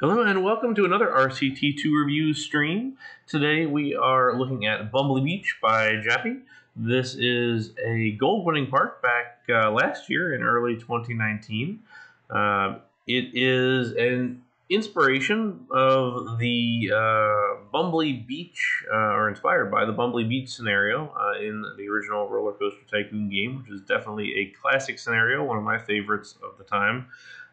Hello and welcome to another RCT2 review stream. Today we are looking at Bumbly Beach by Jappy. This is a gold winning park back uh, last year in early 2019. Uh, it is an inspiration of the uh, Bumbly Beach, uh, or inspired by the Bumbly Beach scenario uh, in the original Roller Coaster Tycoon game, which is definitely a classic scenario, one of my favorites of the time.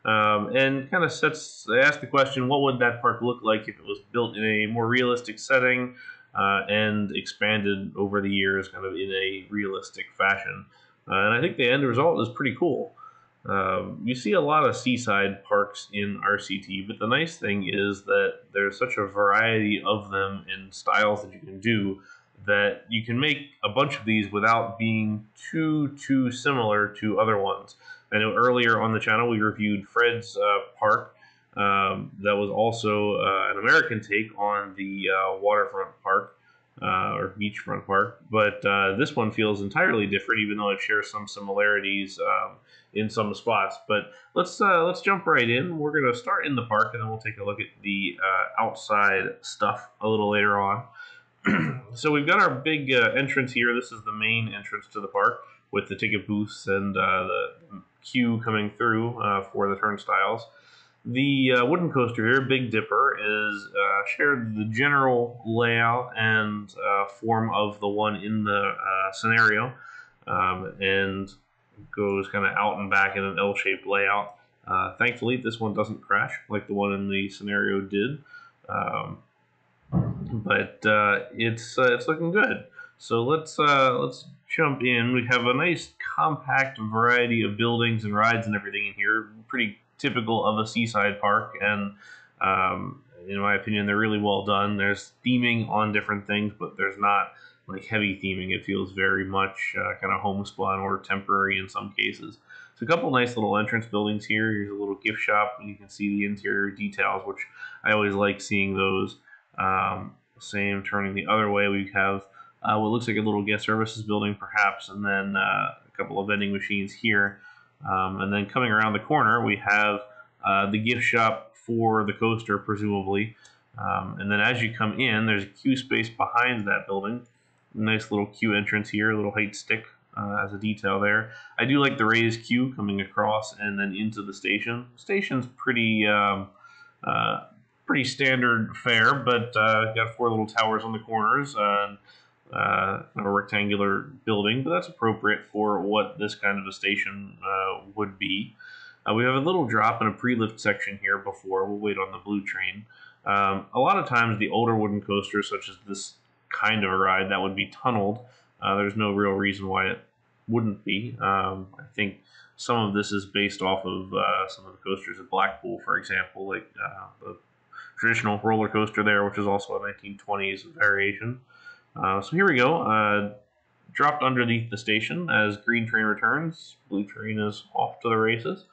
Um, and kind of sets, they ask the question, what would that park look like if it was built in a more realistic setting uh, and expanded over the years kind of in a realistic fashion? Uh, and I think the end result is pretty cool. Um, you see a lot of seaside parks in RCT, but the nice thing is that there's such a variety of them in styles that you can do that you can make a bunch of these without being too too similar to other ones. I know earlier on the channel we reviewed Fred's uh, Park. Um, that was also uh, an American take on the uh, waterfront park uh, or beachfront park, but uh, this one feels entirely different, even though it shares some similarities um, in some spots. But let's uh, let's jump right in. We're going to start in the park, and then we'll take a look at the outside stuff a little later on. so we've got our big entrance here. This is the main entrance to the park with the ticket booths and the queue coming through uh, for the turnstiles. The uh, wooden coaster here, Big Dipper, is uh, shared the general layout and uh, form of the one in the uh, scenario, um, and goes kind of out and back in an L-shaped layout. Uh, thankfully, this one doesn't crash like the one in the scenario did, um, but it's it's looking good. So let's let's jump in. We have a nice compact variety of buildings and rides and everything in here. Pretty typical of a seaside park, and um, in my opinion, they're really well done. There's theming on different things, but there's not like heavy theming. It feels very much uh, kind of homespun or temporary in some cases. So a couple nice little entrance buildings here. Here's a little gift shop, and you can see the interior details, which I always like seeing those. Um, same turning the other way, we have uh, what looks like a little guest services building, perhaps, and then uh, a couple of vending machines here. Um, and then coming around the corner, we have uh, the gift shop for the coaster, presumably. Um, and then as you come in, there's a queue space behind that building. Nice little queue entrance here, a little height stick uh, as a detail there. I do like the raised queue coming across and then into the station. Station's pretty um, uh, pretty standard fare, but uh, got four little towers on the corners uh, a rectangular building, but that's appropriate for what this kind of a station uh, would be. Uh, we have a little drop in a pre-lift section here before. We'll wait on the blue train. Um, a lot of times the older wooden coasters, such as this kind of a ride, that would be tunneled. Uh, there's no real reason why it wouldn't be. Um, I think some of this is based off of uh, some of the coasters at Blackpool, for example, like uh, the traditional roller coaster there, which is also a 1920s variation. Uh, so here we go. Uh, dropped underneath the station as green train returns. Blue train is off to the races.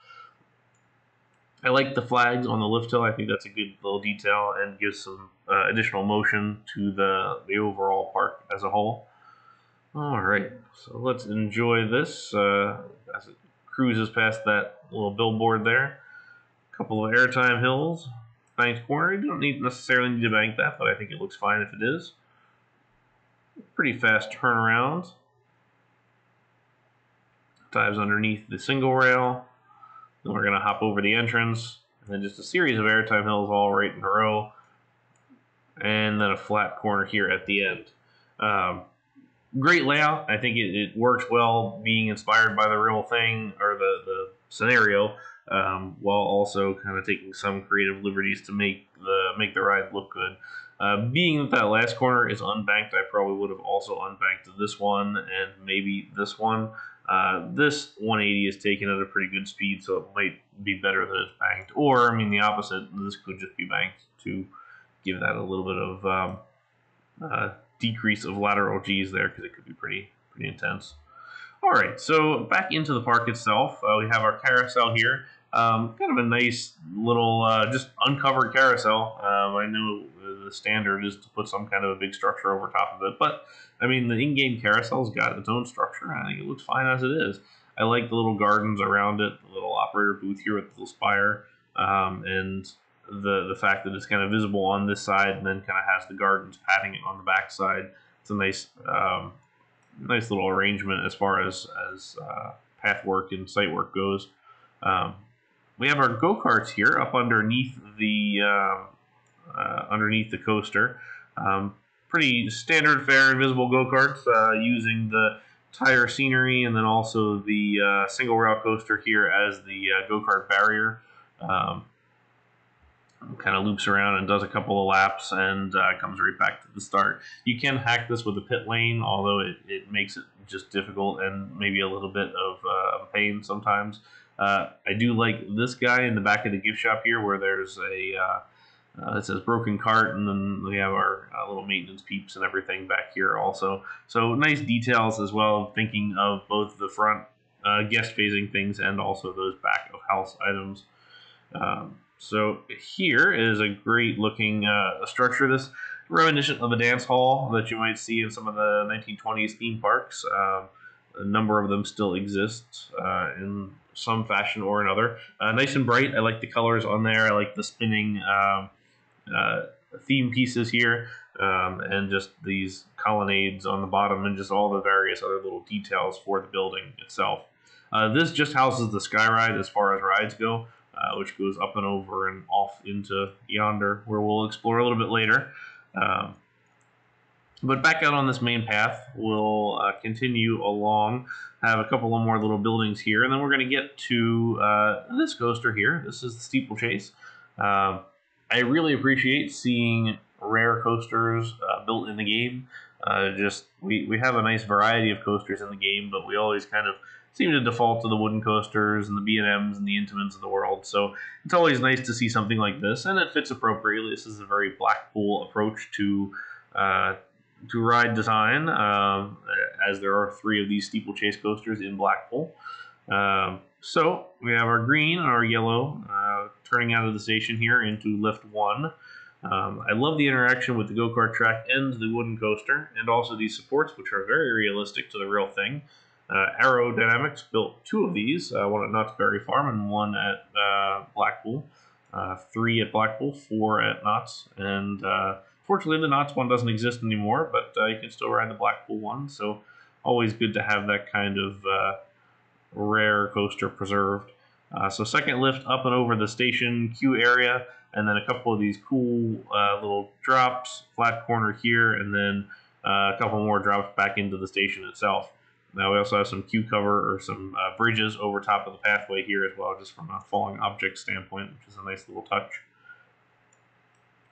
I like the flags on the lift hill. I think that's a good little detail and gives some uh, additional motion to the, the overall park as a whole. All right, so let's enjoy this uh, as it cruises past that little billboard there. A couple of airtime hills, banked corner. You don't need necessarily need to bank that, but I think it looks fine if it is. Pretty fast turnaround. Dives underneath the single rail. Then we're going to hop over the entrance. And then just a series of airtime hills all right in a row. And then a flat corner here at the end. Um, great layout. I think it, it, works well being inspired by the real thing or the, the scenario, um, while also kind of taking some creative liberties to make the make the ride look good. Uh, being that that last corner is unbanked, I probably would have also unbanked this one and maybe this one. Uh, this 180 is taken at a pretty good speed, so it might be better that it's banked. Or, I mean, the opposite, this could just be banked to give that a little bit of um, uh, decrease of lateral G's there because it could be pretty pretty intense. All right, so back into the park itself, uh, we have our carousel here. Um, kind of a nice little, uh, just uncovered carousel. Um, I know the standard is to put some kind of a big structure over top of it, but I mean, the in-game carousel's got its own structure. I think it looks fine as it is. I like the little gardens around it, the little operator booth here with the little spire, um, and the the fact that it's kind of visible on this side and then kind of has the gardens padding it on the back side. It's a nice um, nice little arrangement as far as as uh, path work and site work goes. Um, we have our go karts here up underneath the uh, uh, underneath the coaster. Um, pretty standard fare invisible go karts uh, using the tire scenery and then also the uh, single rail coaster here as the uh, go kart barrier. Um, kind of loops around and does a couple of laps and uh, comes right back to the start. You can hack this with a pit lane, although it, it makes it just difficult and maybe a little bit of, of pain sometimes. Uh, I do like this guy in the back of the gift shop here where there's a uh, uh, it says broken cart, and then we have our uh, little maintenance peeps and everything back here also. So nice details as well, thinking of both the front uh, guest facing things and also those back of house items. Um, so here is a great looking uh, structure. This reminiscent of a dance hall that you might see in some of the 1920s theme parks. Um, a number of them still exist uh, in some fashion or another. Uh, nice and bright. I like the colors on there. I like the spinning um, uh, theme pieces here, um, and just these colonnades on the bottom, and just all the various other little details for the building itself. Uh, this just houses the sky ride as far as rides go, uh, which goes up and over and off into yonder, where we'll explore a little bit later. Um, but back out on this main path, we'll uh, continue along, have a couple of more little buildings here, and then we're going to get to uh, this coaster here. This is the steeplechase. Uh, I really appreciate seeing rare coasters uh, built in the game. Uh, just we, we have a nice variety of coasters in the game, but we always kind of seem to default to the wooden coasters and the B and M's and the Intamins of the world. So it's always nice to see something like this, and it fits appropriately. This is a very Blackpool approach to uh, to ride design, um, as there are three of these steeplechase coasters in Blackpool. Um, so we have our green and our yellow uh, turning out of the station here into lift one. Um, I love the interaction with the go-kart track and the wooden coaster, and also these supports, which are very realistic to the real thing. Uh, Arrow Dynamics built two of these, uh, one at Knott's Berry Farm and one at uh, Blackpool. Uh, three at Blackpool, four at Knott's, and uh, fortunately the Knott's one doesn't exist anymore, but uh, you can still ride the Blackpool one, so always good to have that kind of rare coaster preserved. Uh, so second lift up and over the station queue area, and then a couple of these cool uh, little drops, flat corner here, and then uh, a couple more drops back into the station itself. Now we also have some queue cover or some uh, bridges over top of the pathway here as well, just from a falling object standpoint, which is a nice little touch.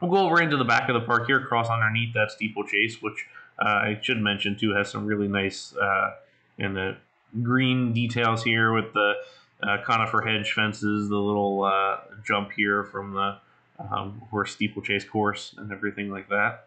We'll go over into the back of the park here, cross underneath that steeplechase, which uh, I should mention too has some really nice uh, and the green details here with the uh, conifer hedge fences, the little uh, jump here from the um, horse steeplechase course, and everything like that.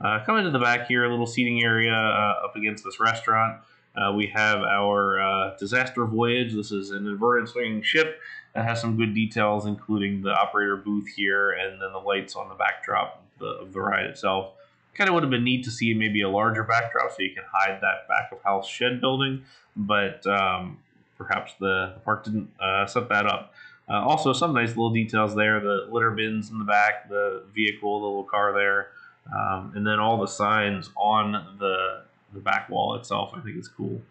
Uh, coming to the back here, a little seating area uh, up against this restaurant. Uh, we have our uh, disaster voyage. This is an inverted swinging ship that has some good details, including the operator booth here and then the lights on the backdrop of the, of the ride itself. Kind of would have been neat to see maybe a larger backdrop so you can hide that back of house shed building, but um, perhaps the, park didn't uh, set that up. Uh, also, some nice little details there the litter bins in the back, the vehicle, the little car there, um, and then all the signs on the, the back wall itself. I think is cool.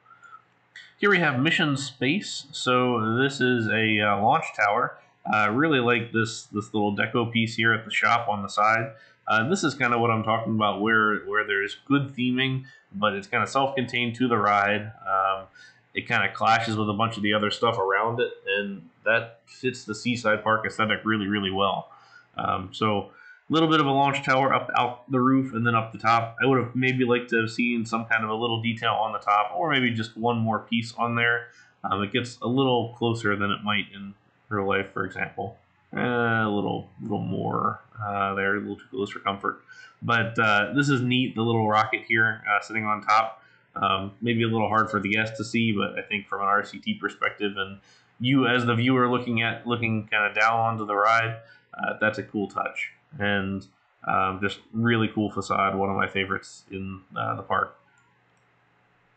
Here we have Mission Space. So, this is a uh, launch tower. I really like this, this little deco piece here at the shop on the side. Uh, this is kind of what I'm talking about, where where there's good theming, but it's kind of self-contained to the ride. Um, it kind of clashes with a bunch of the other stuff around it, and that fits the seaside park aesthetic really, really well. Um, so little bit of a launch tower up out the roof and then up the top. I would have maybe liked to have seen some kind of a little detail on the top, or maybe just one more piece on there. Um, it gets a little closer than it might in real life, for example. Uh, a little, little more uh, there, a little too close for comfort. But uh, this is neat. The little rocket here uh, sitting on top. Um, maybe a little hard for the guest to see, but I think from an RCT perspective, and you as the viewer looking at looking kind of down onto the ride, uh, that's a cool touch and um, just really cool facade. One of my favorites in uh, the park.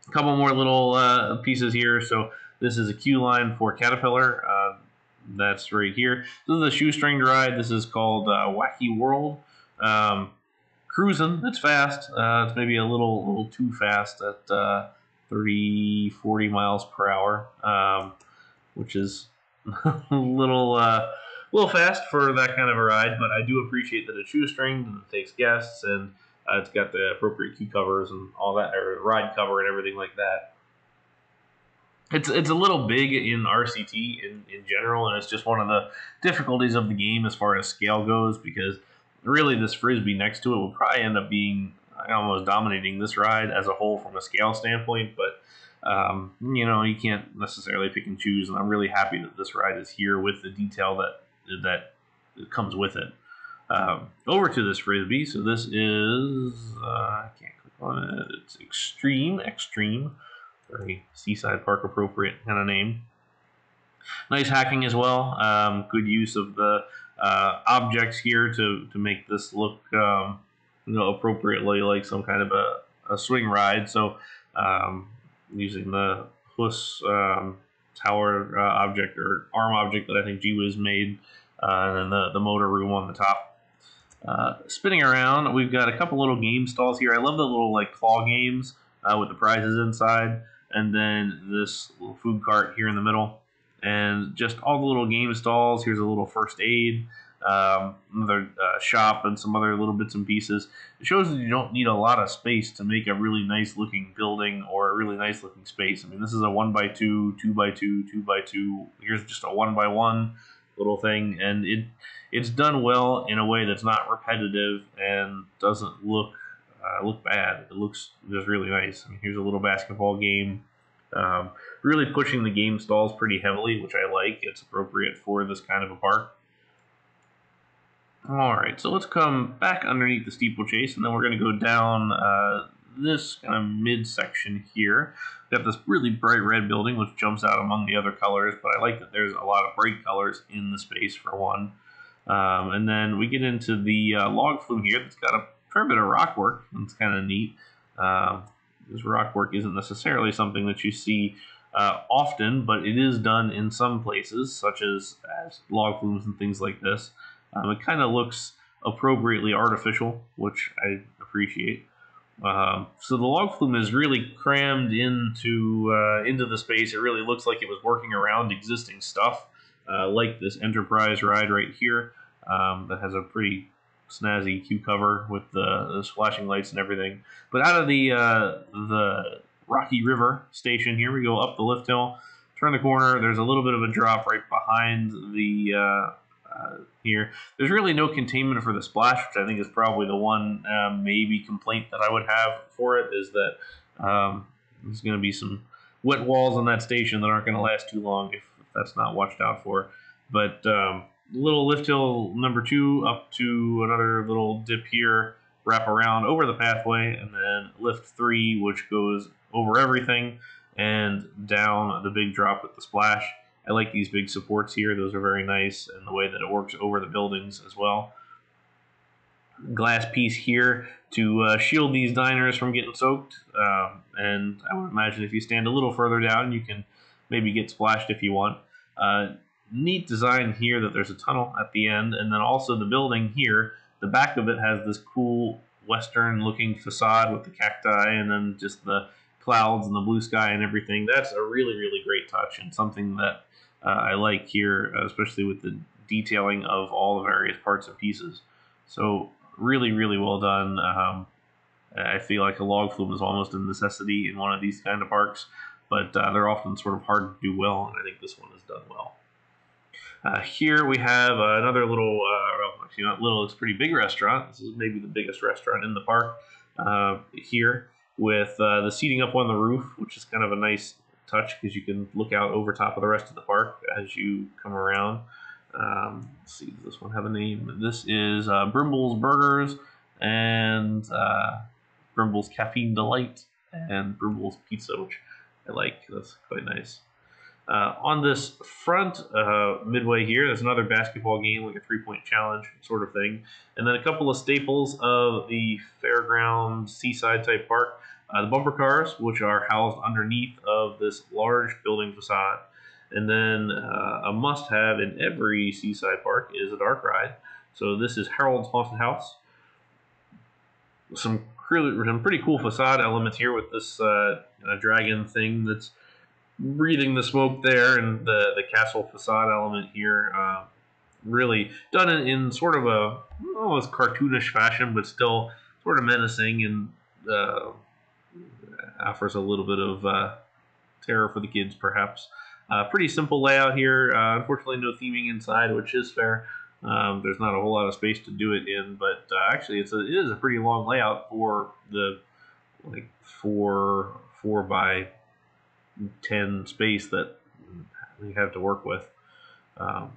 A couple more little pieces here. So this is a queue line for Caterpillar that's right here. This is a shoestring ride. This is called uh, Wacky World. Um, cruising. It's fast. Uh, it's maybe a little little too fast at uh, 30, 40 miles per hour, um, which is a little uh, little fast for that kind of a ride. But I do appreciate that it's shoestring and it takes guests and uh, it's got the appropriate key covers and all that, or ride cover and everything like that. It's it's a little big in RCT in, in general, and it's just one of the difficulties of the game as far as scale goes because really this frisbee next to it will probably end up being almost dominating this ride as a whole from a scale standpoint. But um, you know you can't necessarily pick and choose, and I'm really happy that this ride is here with the detail that that comes with it. Um, over to this frisbee. So this is uh, I can't click on it. It's extreme, extreme, very seaside park appropriate kind of name. Nice hacking as well. Um, good use of the uh, objects here to to make this look um, you know appropriately like some kind of a, a swing ride. So um, using the Huss um, tower uh, object or arm object that I think GWiz made, uh, and then the the motor room on the top. Uh, spinning around, we've got a couple little game stalls here. I love the little like claw games uh, with the prizes inside, and then this little food cart here in the middle, and just all the little game stalls. Here's a little first aid, um, another uh, shop, and some other little bits and pieces. It shows that you don't need a lot of space to make a really nice looking building or a really nice looking space. I mean, this is a one by two, two by two, two by two. Here's just a one by one little thing, and it it's done well in a way that's not repetitive and doesn't look uh, look bad. It looks just really nice. I mean, here's a little basketball game. Um, really pushing the game stalls pretty heavily, which I like. It's appropriate for this kind of a park. All right, so let's come back underneath the steeplechase, and then we're going to go down uh, this kind of midsection here. We have this really bright red building, which jumps out among the other colors, but I like that there's a lot of bright colors in the space for one. Um, and then we get into the uh, log flume here that's got a fair bit of rock work. It's kind of neat. Uh, this rock work isn't necessarily something that you see uh, often, but it is done in some places, such as, as log flumes and things like this. Um, it kind of looks appropriately artificial, which I appreciate. Um, so the log flume is really crammed into uh, into the space. It really looks like it was working around existing stuff, uh, like this Enterprise ride right here um, that has a pretty snazzy queue cover with the, the flashing lights and everything. But out of the uh, the Rocky River station here, we go up the lift hill, turn the corner. There's a little bit of a drop right behind the uh, uh, here. There's really no containment for the splash, which I think is probably the one um, maybe complaint that I would have for it is that um, there's going to be some wet walls on that station that aren't going to last too long if, if, that's not watched out for. But um, little lift hill number two up to another little dip here, wrap around over the pathway, and then lift three, which goes over everything and down the big drop with the splash. I like these big supports here. Those are very nice and the way that it works over the buildings as well. Glass piece here to uh, shield these diners from getting soaked. Um, and I would imagine if you stand a little further down, you can maybe get splashed if you want. Uh, neat design here that there's a tunnel at the end. And then also the building here, the back of it has this cool western looking facade with the cacti and then just the clouds and the blue sky and everything. That's a really, really great touch and something that uh, I like here, especially with the detailing of all the various parts and pieces. So really, really well done. Um, I feel like a log flume is almost a necessity in one of these kind of parks, but uh, they're often sort of hard to do well, and I think this one is done well. Uh, here we have uh, another little, uh, well, actually not little, it's pretty big restaurant. This is maybe the biggest restaurant in the park uh, here with uh, the seating up on the roof, which is kind of a nice touch because you can look out over top of the rest of the park as you come around. Um, let's see, does this one have a name? This is uh, Brimble's Burgers and uh, Brimble's Caffeine Delight and Brimble's Pizza, which I like. That's quite nice. Uh, on this front uh, midway here, there's another basketball game, like a three-point challenge sort of thing, and then a couple of staples of the fairground seaside type park. Uh, the bumper cars, which are housed underneath of this large building facade, And then uh, a must-have in every seaside park is a dark ride. So this is Harold's Haunted House. Some really, some pretty cool facade elements here with this uh, dragon thing that's breathing the smoke there, and the the castle facade element here. Uh, really done in, in, sort of a almost cartoonish fashion, but still sort of menacing and uh, offers a little bit of uh, terror for the kids, perhaps. Uh, pretty simple layout here. Uh, unfortunately, no theming inside, which is fair. Um, there's not a whole lot of space to do it in, but uh, actually, it's a, it is a pretty long layout for the like four four by ten space that we have to work with. Um,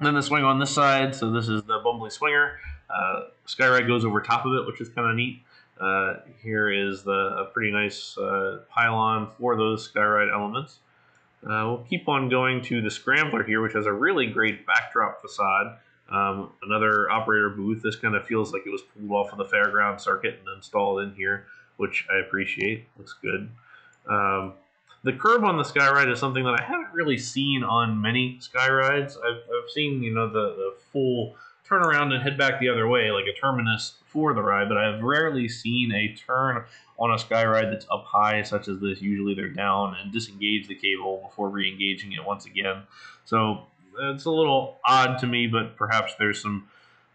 then the swing on this side, so this is the Bumbly Swinger. Uh, Skyride goes over top of it, which is kind of neat. Uh, here is the a pretty nice uh, pylon for those Skyride elements. Uh, we'll keep on going to the Scrambler here, which has a really great backdrop facade. Um, another operator booth. This kind of feels like it was pulled off of the fairground circuit and installed in here, which I appreciate. Looks good. Um, the curve on the Skyride is something that I haven't really seen on many Skyrides. I've, I've seen, you know, the, the full turn around and head back the other way, like a terminus for the ride, but I've rarely seen a turn on a sky ride that's up high, such as this. Usually they're down and disengage the cable before re-engaging it once again. So it's a little odd to me, but perhaps there's some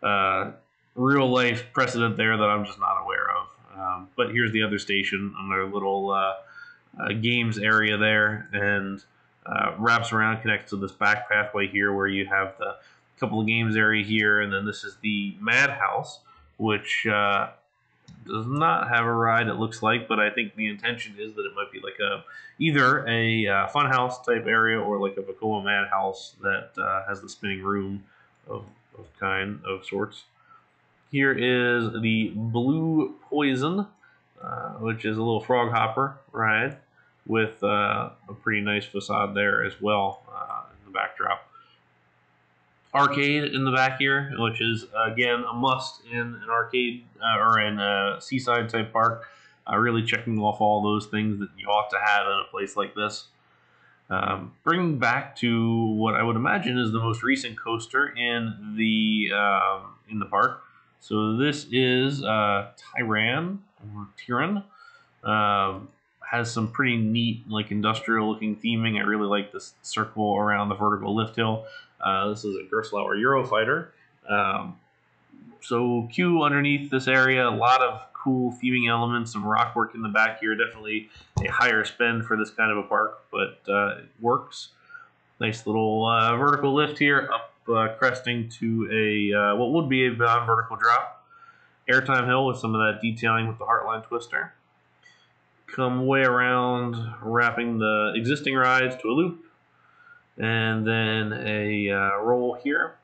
uh, real life precedent there that I'm just not aware of. Um, but here's the other station, another little uh, uh, games area there, and uh, wraps around, connects to this back pathway here where you have the couple of games area here, and then this is the Madhouse, which uh, does not have a ride. It looks like, but I think the intention is that it might be like a either a uh, funhouse type area or like a Vekoma Madhouse that uh, has the spinning room of, of kind of sorts. Here is the Blue Poison, uh, which is a little frog hopper ride with uh, a pretty nice facade there as well uh, in the backdrop arcade in the back here, which is again a must in an arcade uh, or in a seaside type park. Uh, really checking off all those things that you ought to have in a place like this. Um, bring back to what I would imagine is the most recent coaster in the um, in the park. So this is uh, Tyran or Tyran. Um, has some pretty neat, like industrial looking theming. I really like this circle around the vertical lift hill. Uh, this is a Gerstlauer Eurofighter. Um, so Q underneath this area, a lot of cool theming elements, some rock work in the back here. Definitely a higher spend for this kind of a park, but uh, it works. Nice little uh, vertical lift here, up uh, cresting to a uh, what would be a non-vertical drop. Airtime hill with some of that detailing with the Heartline Twister. Come way around, wrapping the existing rides to a loop and then a uh, roll here,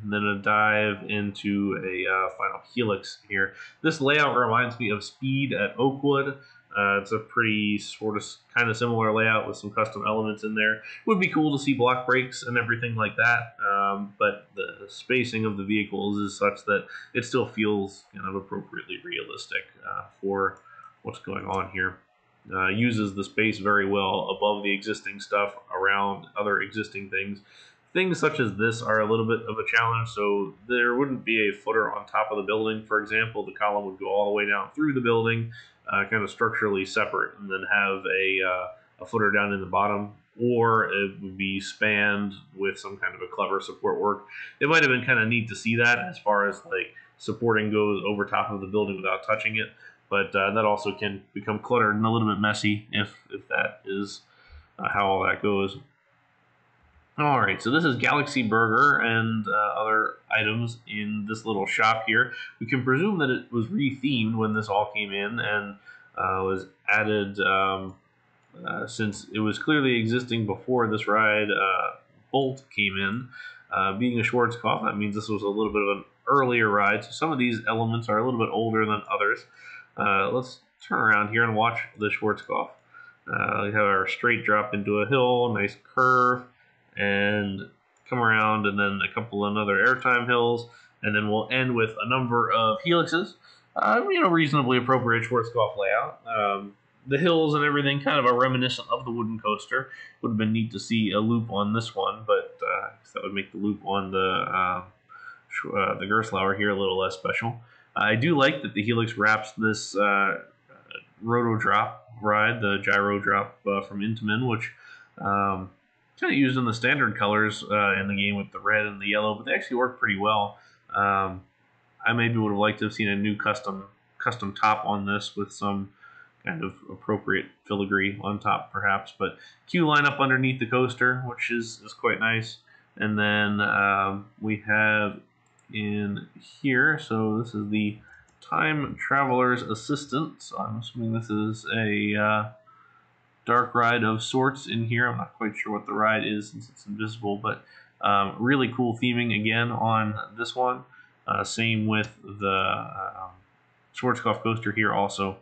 and then a dive into a uh, final helix here. This layout reminds me of Speed at Oakwood. Uh, it's a pretty sort of kind of similar layout with some custom elements in there. It would be cool to see block brakes and everything like that, um, but the spacing of the vehicles is such that it still feels kind of appropriately realistic uh, for what's going on here uh, uses the space very well above the existing stuff around other existing things. Things such as this are a little bit of a challenge, so there wouldn't be a footer on top of the building, for example. The column would go all the way down through the building, uh, kind of structurally separate, and then have a, uh, a footer down in the bottom, or it would be spanned with some kind of a clever support work. It might have been kind of neat to see that as far as like supporting goes over top of the building without touching it but uh, that also can become cluttered and a little bit messy if if that is uh, how all that goes. All right, so this is Galaxy Burger and uh, other items in this little shop here. We can presume that it was rethemed when this all came in and uh, was added um, uh, since it was clearly existing before this ride uh, Bolt came in. being a Schwarzkopf, that means this was a little bit of an earlier ride, so some of these elements are a little bit older than others. Uh, let's turn around here and watch the Schwarzkopf. Uh, we have our straight drop into a hill, nice curve, and come around, and then a couple of other airtime hills, and then we'll end with a number of helixes. Uh, you know, reasonably appropriate Schwarzkopf layout. Um, the hills and everything kind of are reminiscent of the wooden coaster. Would have been neat to see a loop on this one, but uh, that would make the loop on the uh, uh, the Gerstlauer here a little less special. I do like that the Helix wraps this uh, roto drop ride, the gyro drop uh, from Intamin, which um, kind of used in the standard colors uh, in the game with the red and the yellow, but they actually work pretty well. Um, I maybe would have liked to have seen a new custom custom top on this with some kind of appropriate filigree on top, perhaps. But Q line up underneath the coaster, which is, is quite nice. And then um, we have in here, so this is the Time Traveler's Assistant. So I'm assuming this is a uh, dark ride of sorts in here. I'm not quite sure what the ride is since it's invisible, but um, really cool theming again on this one. Uh, same with the um, Schwarzkopf coaster here also.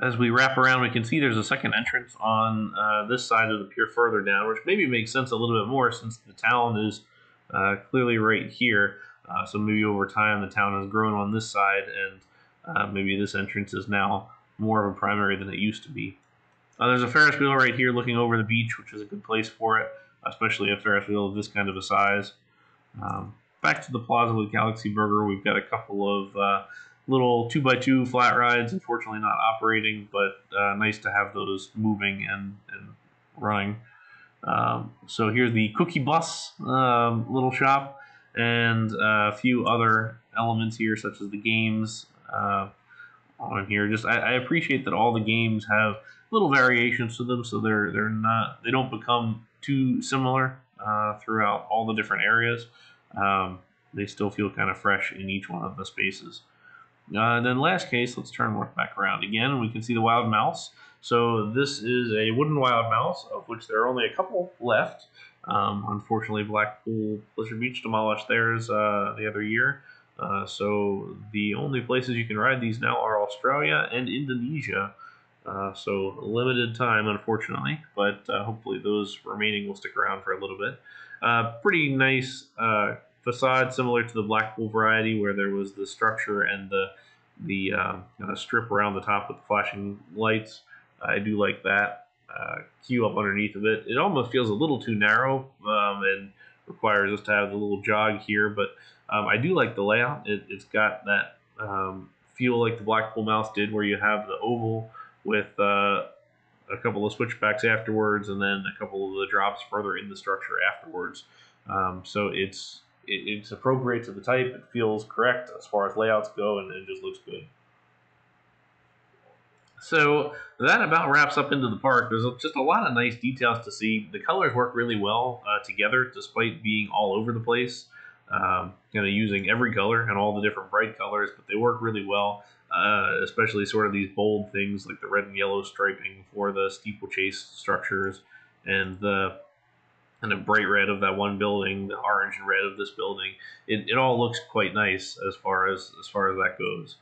As we wrap around, we can see there's a second entrance on uh, this side of the pier further down, which maybe makes sense a little bit more since the town is uh, clearly right here. Uh, so maybe over time the town has grown on this side and uh, maybe this entrance is now more of a primary than it used to be. Uh, there's a Ferris wheel right here looking over the beach, which is a good place for it, especially a Ferris wheel of this kind of a size. Um, back to the plaza with Galaxy Burger, we've got a couple of uh, little 2x2 flat rides, unfortunately not operating, but uh, nice to have those moving and, and running. Um, so here's the Cookie Bus um, little shop and a few other elements here, such as the games uh, on here. Just I, I, appreciate that all the games have little variations to them, so they're they're not they don't become too similar uh, throughout all the different areas. Um, they still feel kind of fresh in each one of the spaces. Uh, then last case, let's turn work back around again, and we can see the wild mouse. So this is a wooden wild mouse, of which there are only a couple left. Um, unfortunately, Blackpool Pleasure Beach demolished theirs uh, the other year. Uh, so the only places you can ride these now are Australia and Indonesia. Uh, so limited time, unfortunately, but uh, hopefully those remaining will stick around for a little bit. Uh, pretty nice uh, facade, similar to the Blackpool variety, where there was the structure and the the strip around the top with flashing lights. I do like that. Uh, up underneath of it. It almost feels a little too narrow um, and requires us to have the little jog here, but um, I do like the layout. It, has got that um, feel like the Blackpool Mouse did, where you have the oval with uh, a couple of switchbacks afterwards, and then a couple of the drops further in the structure afterwards. Um, so it's it, it's appropriate to the type. It feels correct as far as layouts go, and it just looks good. So that about wraps up into the park. There's just a lot of nice details to see. The colors work really well uh, together, despite being all over the place. Um, kind of using every color and all the different bright colors, but they work really well. Uh, especially sort of these bold things like the red and yellow striping for the steeplechase structures, and the and the bright red of that one building, the orange and red of this building. It, it all looks quite nice as far as as far as that goes.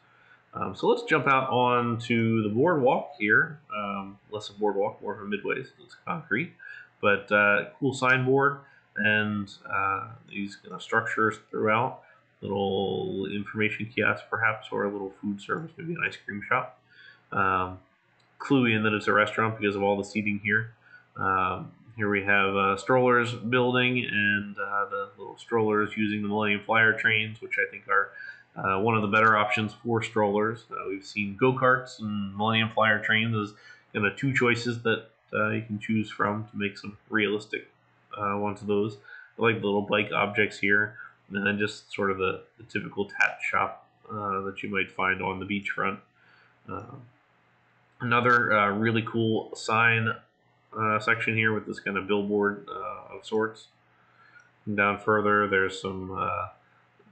Um, so let's jump out onto the boardwalk here. Um, less a boardwalk, more of a midway, so it's concrete. But uh, cool signboard and uh, these kind of structures throughout. Little information kiosk, perhaps, or a little food service, maybe an ice cream shop. Um, clue in that it's a restaurant because of all the seating here. Um, here we have uh, strollers building and uh, the little strollers using the Millennium Flyer trains, which I think are uh, one of the better options for strollers. Uh, we've seen go karts and Millennium Flyer trains as kind of two choices that uh, you can choose from to make some realistic uh, ones of those. I like the little bike objects here, and then just sort of the, the typical tat shop uh, that you might find on the beachfront. Um, another uh, really cool sign section here with this kind of billboard of sorts. And down further, there's some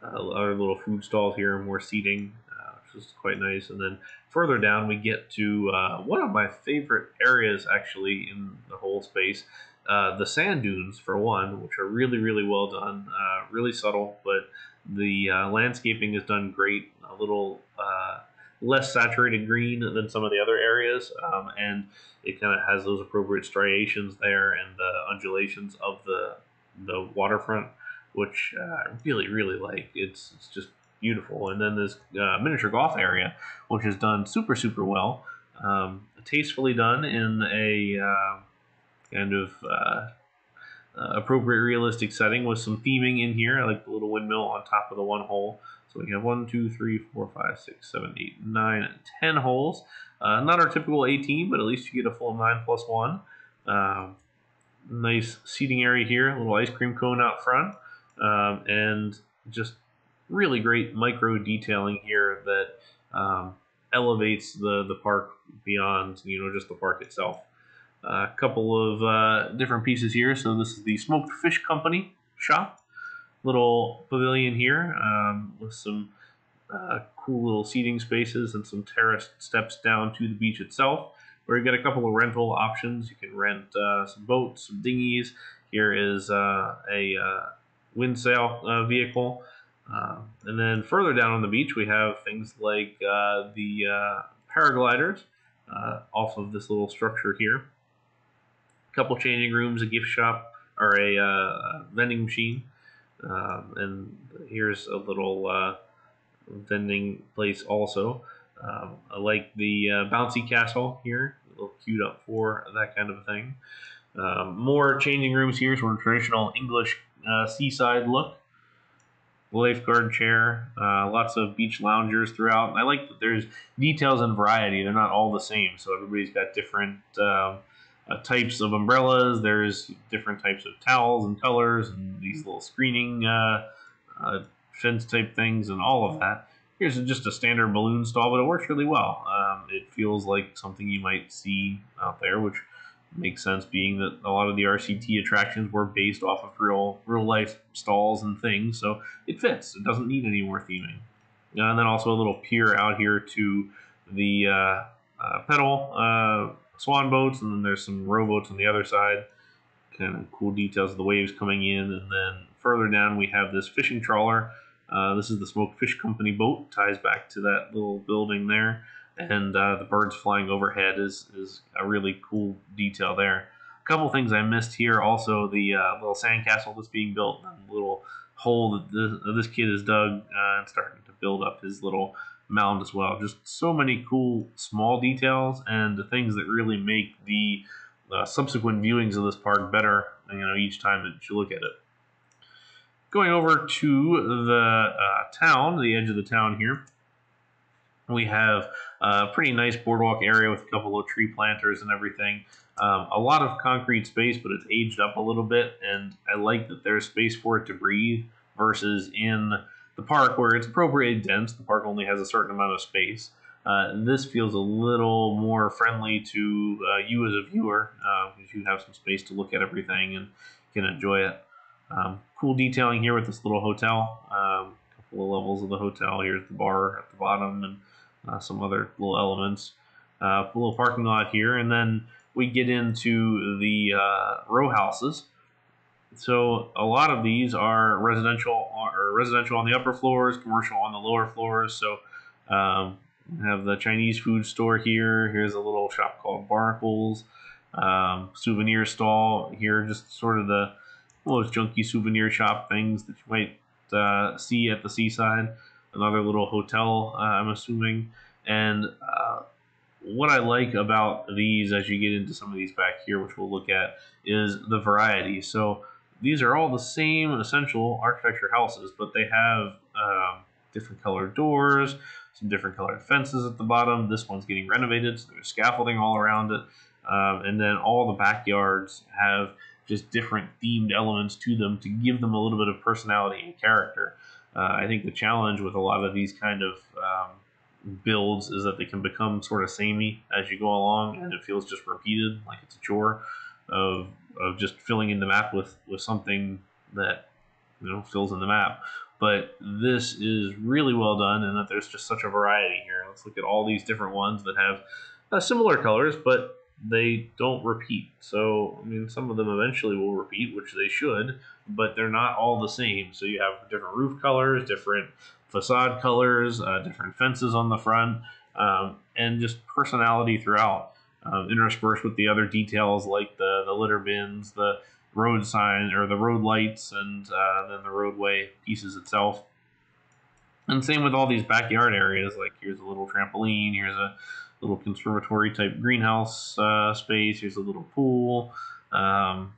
our little food stall here, more seating, uh, which is quite nice. And then further down, we get to uh, one of my favorite areas actually in the whole space. Uh, the sand dunes, for one, which are really, really well done, uh, really subtle, but the uh, landscaping is done great. A little less saturated green than some of the other areas, um, and it kind of has those appropriate striations there and the undulations of the the waterfront which uh, I really, really like. It's, it's just beautiful. And then this uh, miniature golf area, which is done super, super well. Um, tastefully done in a uh, kind of uh, uh, appropriate realistic setting with some theming in here. I like the little windmill on top of the one hole. So we have one, two, three, four, five, six, seven, eight, nine, and ten holes. Uh, not our typical 18, but at least you get a full 9 plus 1. Um, nice seating area here, a little ice cream cone out front, um, and just really great micro detailing here that um, elevates the, the park beyond, you know, just the park itself. A uh, couple of uh, different pieces here. So this is the Smoked Fish Company shop. Little pavilion here um, with some uh, cool little seating spaces and some terraced steps down to the beach itself. Where you get a couple of rental options. You can rent uh, some boats, some dinghies. Here is uh, a uh, wind sail vehicle. and then further down on the beach, we have things like the paragliders off of this little structure here A couple changing rooms, a gift shop, or a uh, vending machine. Um, and here's a little uh, vending place also. Um, I like the uh, bouncy castle here, a little queued up for that kind of thing. Um, more changing rooms here, sort of traditional English uh, seaside look. Lifeguard chair, uh, lots of beach loungers throughout. I like that there's details and variety. They're not all the same, so everybody's got different um, uh, types of umbrellas. There's different types of towels and colors, and these little screening uh, uh, fence type things, and all of that. Here's just a standard balloon stall, but it works really well. Um, it feels like something you might see out there, which makes sense, being that a lot of the RCT attractions were based off of real real life stalls and things. So it fits. It doesn't need any more theming. and then also a little pier out here to the uh, uh, pedal uh, swan boats, and then there's some rowboats on the other side. Kind of cool details of the waves coming in, and then further down we have this fishing trawler. Uh, this is the Smoke Fish Company boat, ties back to that little building there, and uh, the birds flying overhead is is a really cool detail there. A couple things I missed here, also the uh, little sandcastle that's being built, the little hole that this, this kid has dug uh, and starting to build up his little mound as well. Just so many cool small details and the things that really make the uh, subsequent viewings of this park better. You know, each time that you look at it. Going over to the uh, town, the edge of the town here, we have a pretty nice boardwalk area with a couple of tree planters and everything. Um, a lot of concrete space, but it's aged up a little bit, and I like that there's space for it to breathe versus in the park, where it's appropriately dense, the park only has a certain amount of space. Uh, this feels a little more friendly to uh, you as a viewer because uh, you have some space to look at everything and can enjoy it. Um, cool detailing here with this little hotel. Um, couple of levels of the hotel. Here's the bar at the bottom and uh, some other little elements. Uh, a little parking lot here, and then we get into the uh, row houses. So a lot of these are residential or residential on the upper floors, commercial on the lower floors. So um, have the Chinese food store here. Here's a little shop called Barnacles. Um, souvenir stall here, just sort of the most junky souvenir shop things that you might uh, see at the seaside. Another little hotel, uh, I'm assuming. And uh, what I like about these, as you get into some of these back here, which we'll look at, is the variety. So these are all the same essential architecture houses, but they have um, different colored doors, some different colored fences at the bottom. This one's getting renovated, so there's scaffolding all around it. Um, and then all the backyards have just different themed elements to them to give them a little bit of personality and character. Uh, I think the challenge with a lot of these kind of um, builds is that they can become sort of samey as you go along, and it feels just repeated, like it's a chore of of just filling in the map with with something that you know fills in the map. But this is really well done, and that there's just such a variety here. Let's look at all these different ones that have uh, similar colors, but they don't repeat. So, I mean, some of them eventually will repeat, which they should, but they're not all the same. So, you have different roof colors, different facade colors, uh, different fences on the front, um, and just personality throughout um, interspersed with the other details like the, the litter bins, the road sign or the road lights, and uh, then the roadway pieces itself. And same with all these backyard areas. Like here's a little trampoline. Here's a little conservatory type greenhouse uh, space. Here's a little pool. Um,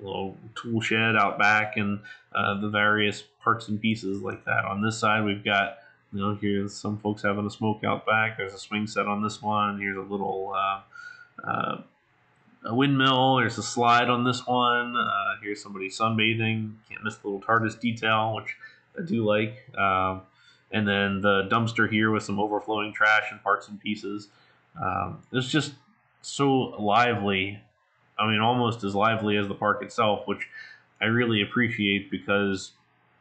little tool shed out back and uh, the various parts and pieces like that. On this side, we've got, you know, here's some folks having a smoke out back. There's a swing set on this one. Here's a little uh, uh, a windmill. There's a slide on this one. Uh, here's somebody sunbathing. Can't miss the little TARDIS detail, which I do like. Um, and then the dumpster here with some overflowing trash and parts and pieces. Um, it's just so lively I mean, almost as lively as the park itself, which I really appreciate because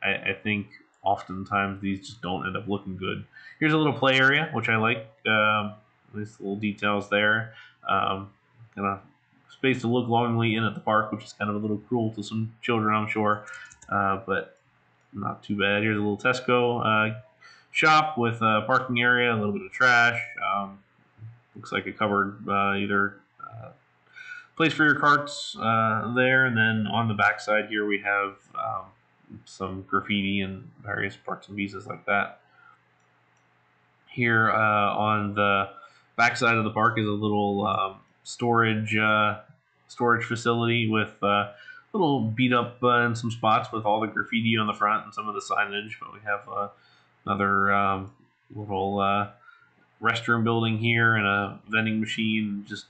I, I think oftentimes these just don't end up looking good. Here's a little play area, which I like. Um, little details there. Um, kind of space to look longingly in at the park, which is kind of a little cruel to some children, I'm sure, uh, but not too bad. Here's a little Tesco uh, shop with a parking area, a little bit of trash. Um, looks like a covered uh, either place for your carts uh, there, and then on the back side here we have um, some graffiti and various parts and pieces like that. Here uh, on the back side of the park is a little um, storage uh, storage facility with a uh, little beat up uh, in some spots with all the graffiti on the front and some of the signage. But we have uh, another um, little restroom building here and a vending machine, just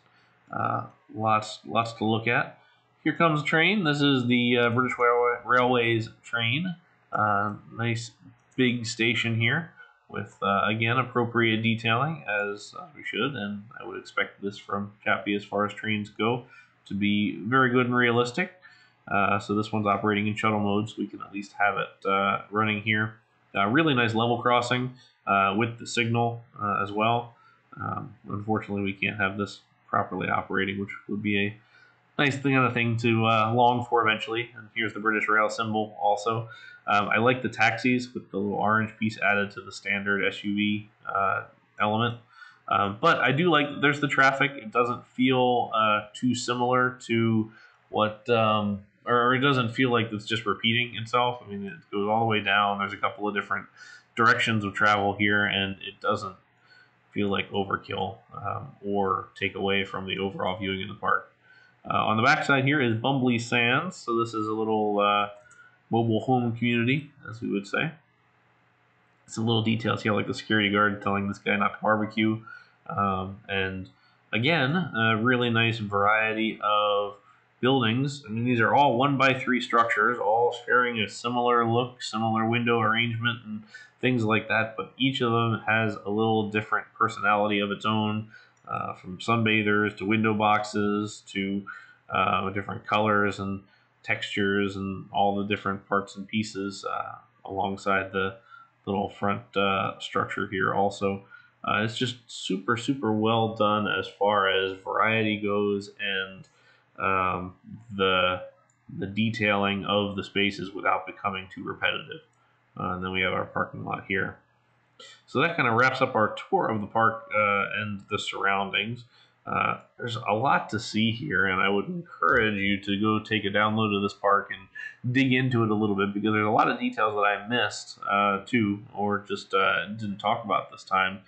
uh, lots, lots to look at. Here comes the train. This is the uh, British Railway, Railways train. Uh, nice big station here with, uh, again, appropriate detailing as we should. And I would expect this from Jappy as far as trains go to be very good and realistic. Uh, so this one's operating in shuttle mode, so we can at least have it uh, running here. Uh, really nice level crossing with the signal as well. Um, unfortunately, we can't have this properly operating, which would be a nice thing a thing to uh, long for eventually. And here's the British Rail symbol also. Um, I like the taxis with the little orange piece added to the standard SUV uh, element. Um, but I do like there's the traffic. It doesn't feel uh, too similar to what, um, or it doesn't feel like it's just repeating itself. I mean, it goes all the way down. There's a couple of different directions of travel here, and it doesn't feel like overkill um, or take away from the overall viewing in the park. Uh, on the backside here is Bumbly Sands. So this is a little uh, mobile home community, as we would say. Some little details here, like the security guard telling this guy not to barbecue. Um, and again, a really nice variety of buildings. I mean, these are all one by three structures, all sharing a similar look, similar window arrangement, and things like that. But each of them has a little different personality of its own, uh, from sunbathers to window boxes to uh, different colors and textures and all the different parts and pieces uh, alongside the little front uh, structure here also. Uh, it's just super, super well done as far as variety goes and um, the the detailing of the spaces without becoming too repetitive. Uh, and then we have our parking lot here. So that kind of wraps up our tour of the park uh, and the surroundings. Uh, there's a lot to see here, and I would encourage you to go take a download of this park and dig into it a little bit because there's a lot of details that I missed uh, too, or just uh, didn't talk about this time.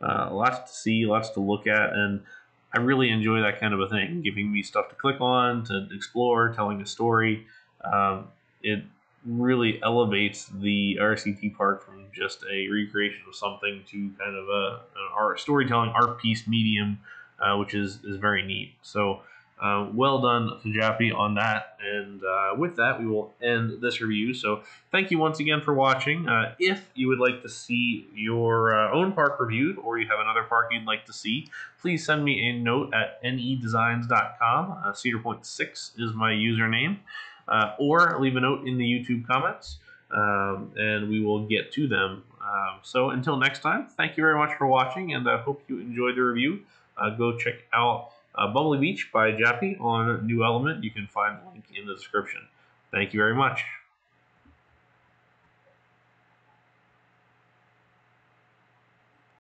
Uh, lots to see, lots to look at, and I really enjoy that kind of a thing, giving me stuff to click on, to explore, telling a story. Um, it really elevates the RCT part from just a recreation of something to kind of a art storytelling art piece medium, uh, which is is very neat. So uh, well done to on that. And uh, with that, we will end this review. So thank you once again for watching. Uh, if you would like to see your uh, own park reviewed or you have another park you'd like to see, please send me a note at nedesigns.com. Uh, Cedar Point 6 is my username. Or leave a note in the YouTube comments. Um, and we will get to them. Um, so until next time, thank you very much for watching, and I hope you enjoyed the review. go check out uh, Bumbly Beach by Jappy on New Element. You can find the link in the description. Thank you very much.